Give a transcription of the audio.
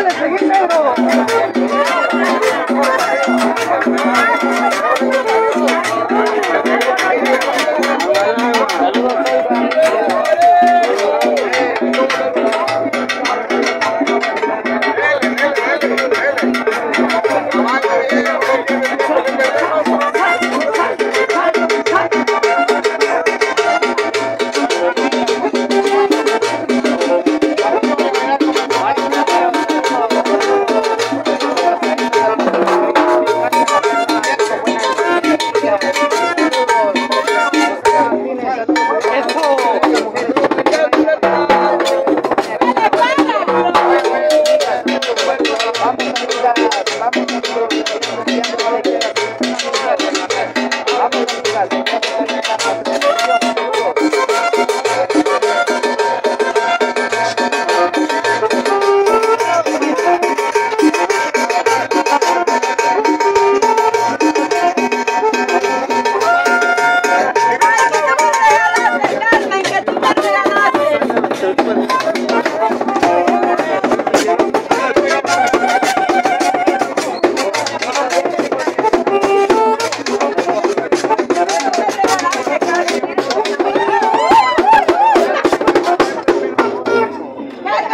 Dale, seguí, negro. Carmen, que tú